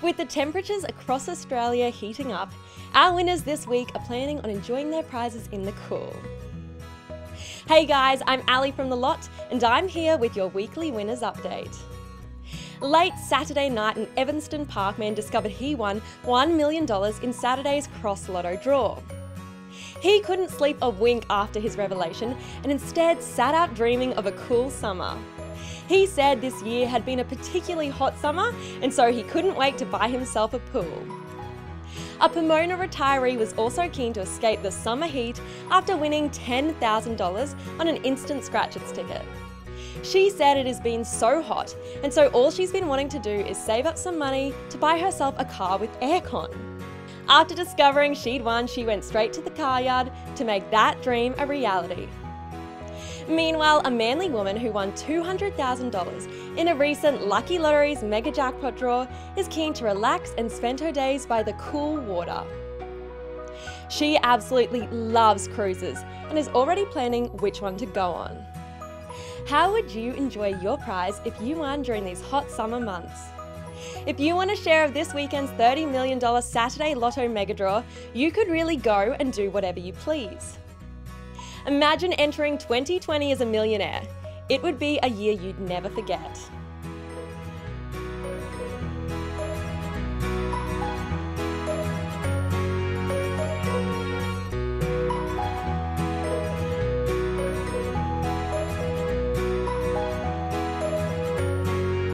With the temperatures across Australia heating up, our winners this week are planning on enjoying their prizes in the cool. Hey guys, I'm Ali from The Lott, and I'm here with your weekly winners update. Late Saturday night, an Evanston Park man discovered he won $1 million in Saturday's Cross Lotto draw. He couldn't sleep a wink after his revelation and instead sat out dreaming of a cool summer. He said this year had been a particularly hot summer and so he couldn't wait to buy himself a pool. A Pomona retiree was also keen to escape the summer heat after winning $10,000 on an Instant Scratch-Its ticket. She said it has been so hot, and so all she's been wanting to do is save up some money to buy herself a car with aircon. After discovering she'd won, she went straight to the car yard to make that dream a reality. Meanwhile, a Manly woman who won $200,000 in a recent Lucky Lotteries mega jackpot draw is keen to relax and spend her days by the cool water. She absolutely loves cruises and is already planning which one to go on. How would you enjoy your prize if you won during these hot summer months? If you want a share of this weekend's $30 million Saturday Lotto Mega Draw, you could really go and do whatever you please. Imagine entering 2020 as a millionaire. It would be a year you'd never forget.